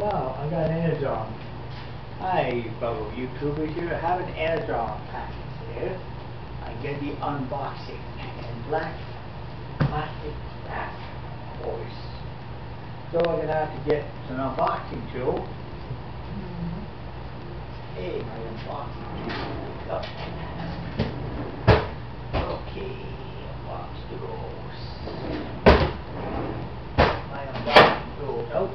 Wow, I got an Amazon. Hi, fellow YouTubers here. I have an Amazon package here. I'm going to be unboxing and black plastic wrap, of course. So I'm going to have to get an unboxing tool. Mm-hmm. Hey, my unboxing tool. Up. Okay, unbox tools. My unboxing tool out.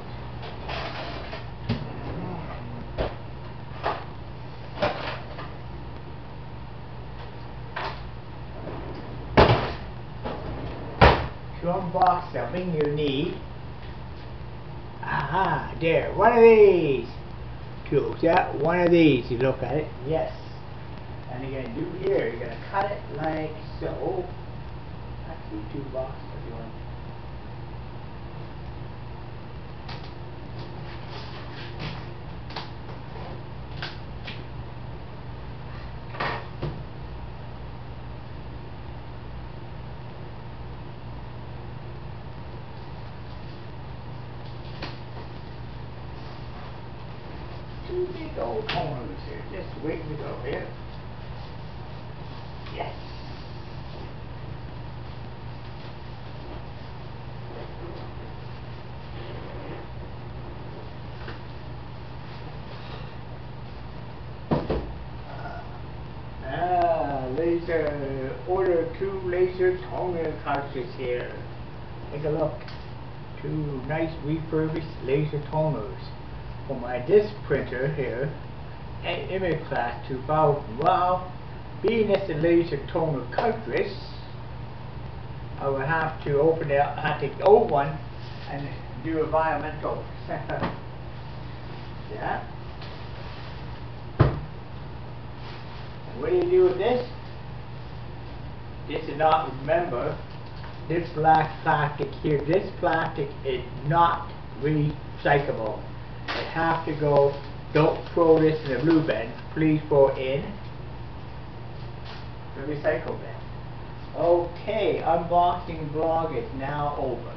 To unbox something you need. Aha, there, one of these tools. Yeah, one of these. You look at it, yes. And you're going to do here, you're going to cut it like so. Actually, two boxes if you want. Two big old corners here, just waiting to go here. Yes. Ah, laser, order two laser toner cartridges here. Take a look. Two nice refurbished laser toners for my disc printer here, an image class 2000. Well, being it's a laser toner cartridge, I will have to open it, I have to old one and do environmental. yeah. And what do you do with this? This is not, remember, this black plastic here, this plastic is not recyclable. Have to go, don't throw this in the blue bin, please throw it in the recycle bin. Okay, unboxing vlog is now over.